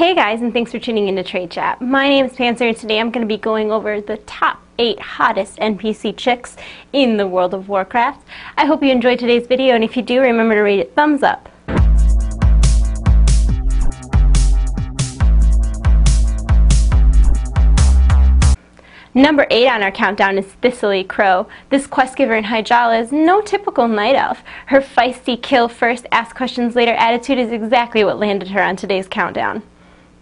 Hey guys, and thanks for tuning into Trade Chat. My name is Panther, and today I'm going to be going over the top 8 hottest NPC chicks in the World of Warcraft. I hope you enjoyed today's video, and if you do, remember to rate it thumbs up. Number 8 on our countdown is Thisalee Crow. This quest giver in Hyjal is no typical night elf. Her feisty kill first, ask questions later attitude is exactly what landed her on today's countdown.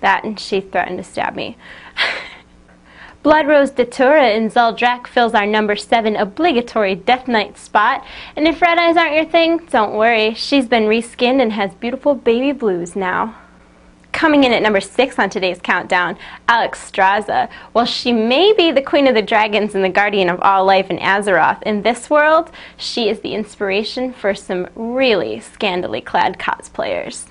That and she threatened to stab me. Blood Bloodrose Datura in Zul'Drak fills our number 7 obligatory Death Knight spot. And if red eyes aren't your thing, don't worry. She's been reskinned and has beautiful baby blues now. Coming in at number six on today's countdown, Alex Alexstrasza. While she may be the queen of the dragons and the guardian of all life in Azeroth, in this world, she is the inspiration for some really scandally clad cosplayers.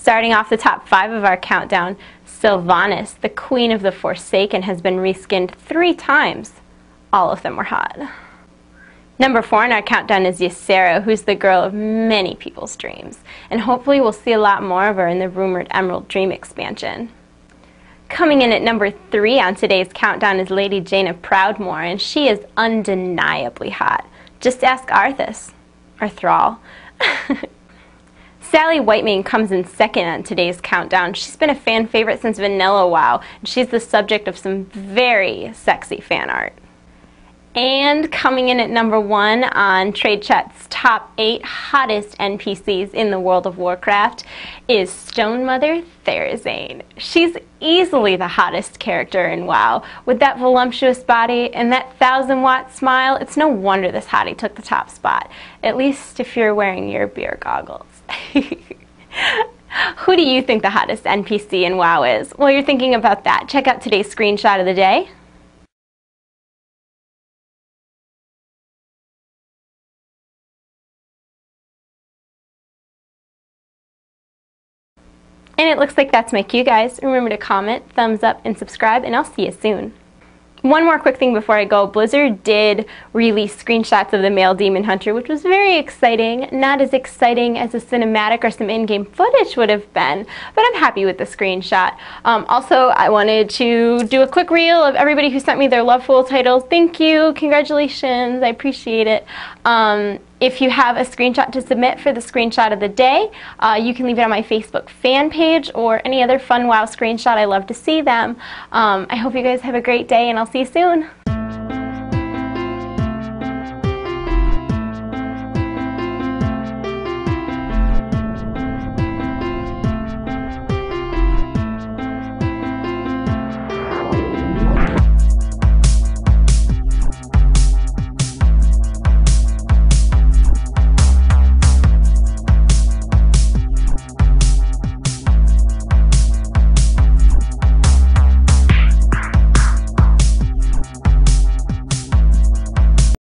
Starting off the top five of our countdown, Sylvanas, the queen of the Forsaken, has been reskinned three times. All of them were hot. Number four in our countdown is Ysera, who's the girl of many people's dreams, and hopefully we'll see a lot more of her in the rumored Emerald Dream expansion. Coming in at number three on today's countdown is Lady Jaina Proudmoore, and she is undeniably hot. Just ask Arthas, or Thrall. Sally Whitemane comes in second on today's countdown. She's been a fan favorite since Vanilla WoW, and she's the subject of some very sexy fan art. And coming in at number one on Trade Chat's top eight hottest NPCs in the World of Warcraft is Stone Mother Therazane. She's easily the hottest character in WoW. With that voluptuous body and that thousand watt smile, it's no wonder this hottie took the top spot. At least if you're wearing your beer goggles. Who do you think the hottest NPC in WoW is? While you're thinking about that, check out today's screenshot of the day. And it looks like that's my cue, guys. Remember to comment, thumbs up, and subscribe, and I'll see you soon. One more quick thing before I go. Blizzard did release screenshots of the male demon hunter, which was very exciting. Not as exciting as a cinematic or some in-game footage would have been, but I'm happy with the screenshot. Um, also, I wanted to do a quick reel of everybody who sent me their Love Fool titles. Thank you, congratulations, I appreciate it. Um, if you have a screenshot to submit for the screenshot of the day, uh, you can leave it on my Facebook fan page or any other fun WoW screenshot. I love to see them. Um, I hope you guys have a great day and I'll see you soon.